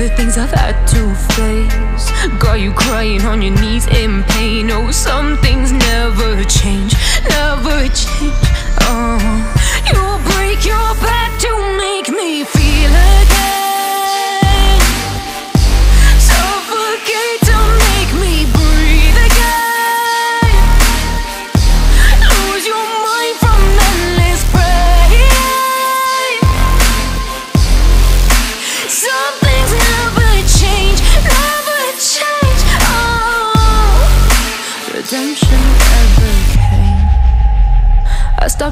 The things I've had to face. Got you crying on your knees in pain. Oh, some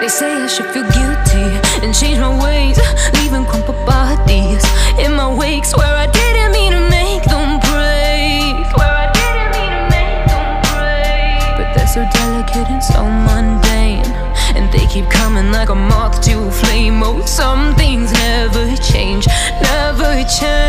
they say I should feel guilty and change my ways, leaving crumpled bodies in my wake. Swear I didn't mean to make them break. Swear I didn't mean to make them break. But there's so delicate and so mundane And they keep coming like a moth to a flame Oh, some things never change, never change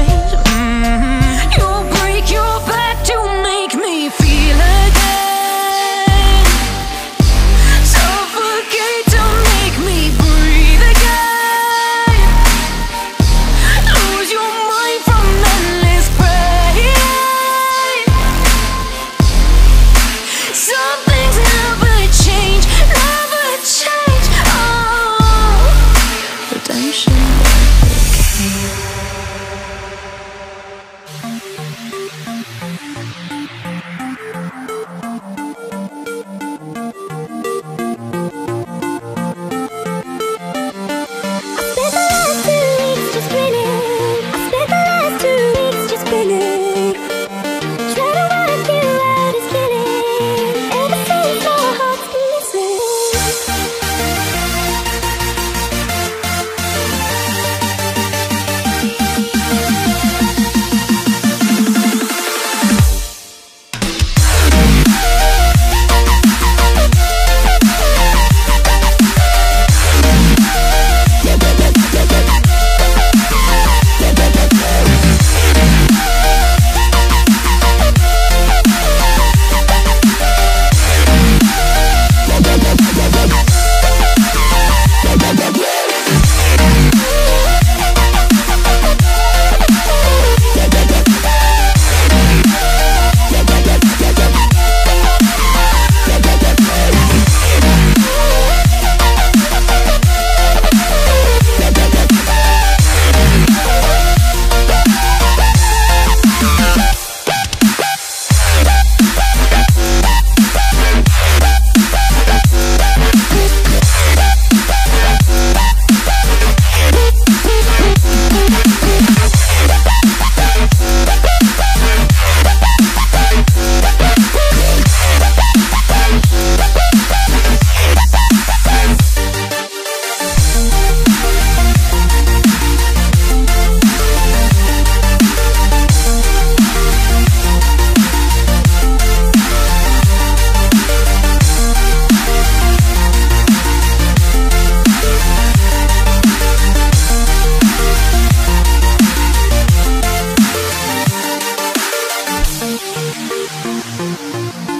Música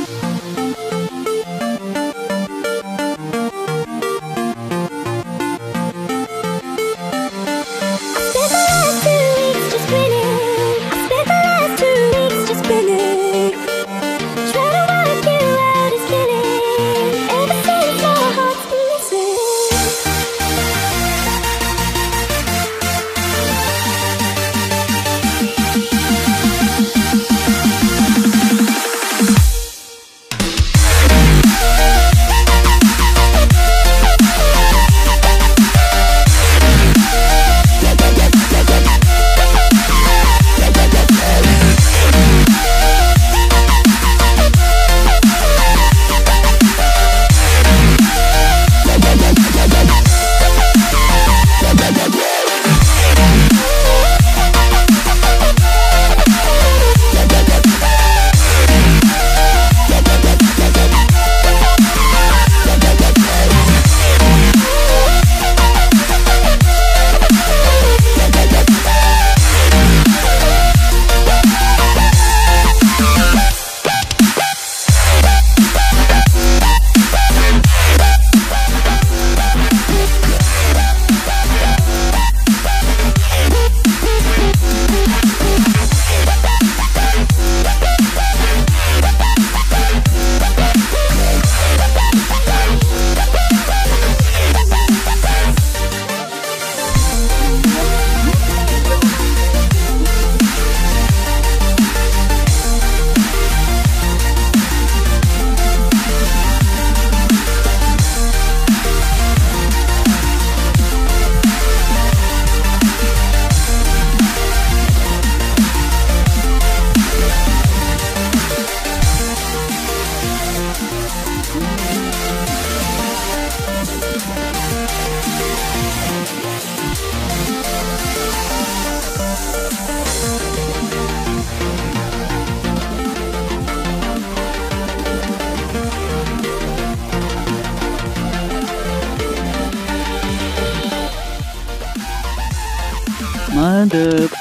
The.